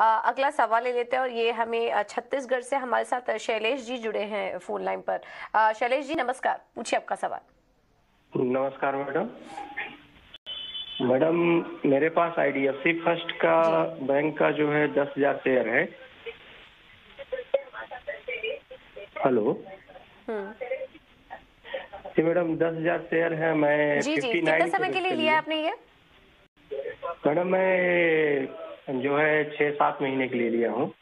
अगला सवाल ले लेते हैं और ये हमें छत्तीसगढ़ से हमारे साथ शैलेश जी जुड़े हैं फ़ोन लाइन पर। शैलेश जी नमस्कार। पूछिए आपका सवाल। नमस्कार मैडम। मैडम मेरे पास आईडीएफसी फ़र्स्ट का बैंक का जो है दस हज़ार शेयर है। हेलो। हम्म। जी मैडम दस हज़ार शेयर है मैं जी जी। कितने समय के लिए लिया आपने ये? मैडम मैं जो है छह सात महीने के लिए लिया हूँ।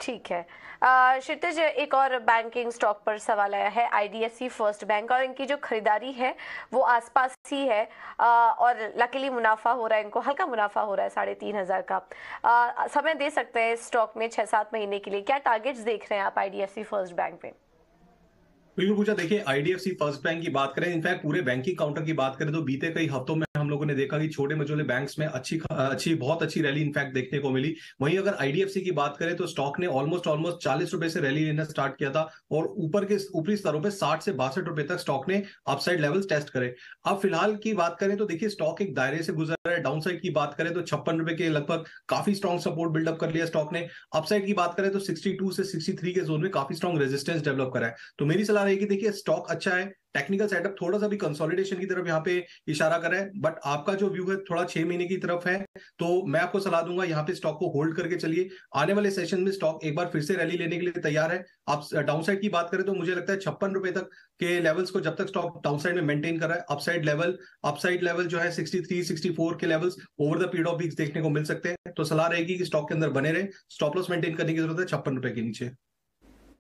ठीक है। क्षितिज एक और बैंकिंग स्टॉक पर सवाल आया है आईडीएफसी फ़र्स्ट बैंक और इनकी जो खरीदारी है वो आसपास ही है आ, और लकीली मुनाफा हो रहा है इनको हल्का मुनाफा हो रहा है साढ़े तीन हज़ार का। आ, समय दे सकते हैं स्टॉक में छह सात महीने के लिए। क्या टारगेट्स देख रहे हैं आप आईडीएफसी फ़र्स्ट बैंक में बिल्कुल पूछा देखिए आईडीएफसी फ़र्स्ट बैंक की बात करें इनफैक्ट पूरे बैंकिंग काउंटर की बात करें तो बीते कई हफ्तों में हम लोगों ने देखा कि छोटे मझोले बैंक्स में अच्छी अच्छी, बहुत अच्छी रैली इनफैक्ट देखने को मिली। वहीं अगर आईडीएफसी की बात करें तो स्टॉक ने ऑलमोस्ट ऑलमोस्ट चालीस रुपए से रैली लेना स्टार्ट किया था और ऊपर के, ऊपरी स्तरों पर साठ से बासठ रुपए तक स्टॉक ने अपसाइड लेवल टेस्ट करे। अब फ़िलहाल की बात करें तो देखिए स्टॉक एक दायरे से गुजर रहा है। डाउन साइड की बात करें तो छप्पन रुपए के लगभग काफ़ी स्ट्रॉन्ग सपोर्ट बिल्डअप कर लिया स्टॉक ने। अपसाइड की बात करें तो सिक्सटी से सिक्सटी के जोन में काफ़ी स्ट्रॉन्ग रेजिस्टेंस डेवलप करा है। तो मेरी सलाह रहेगी देखिए स्टॉक अच्छा है टेक्निकल सेटअप थोड़ा सा भी कंसोलिडेशन की तरफ़ यहाँ पे इशारा कर रहा है बट आपका जो व्यू है थोड़ा छह महीने की तरफ़ है तो मैं आपको सलाह दूँगा यहाँ पे स्टॉक को होल्ड करके चलिए। आने वाले सेशन में स्टॉक एक बार फिर से रैली लेने के लिए तैयार है। आप डाउन साइड की बात करें तो मुझे लगता है छप्पन रुपए तक के लेवल्स को जब तक स्टॉक डाउन साइड में मेंटेन कर रहा है अपसाइड लेवल अपसाइड लेवल जो है सिक्सटी थ्री सिक्सटी फोर के levels over the period of weeks देखने को मिल सकते हैं। तो सलाह रहेगी कि स्टॉक के अंदर बने रहे स्टॉप लॉस मेंटेन करने की ज़रूरत है छप्पन रुपए के नीचे।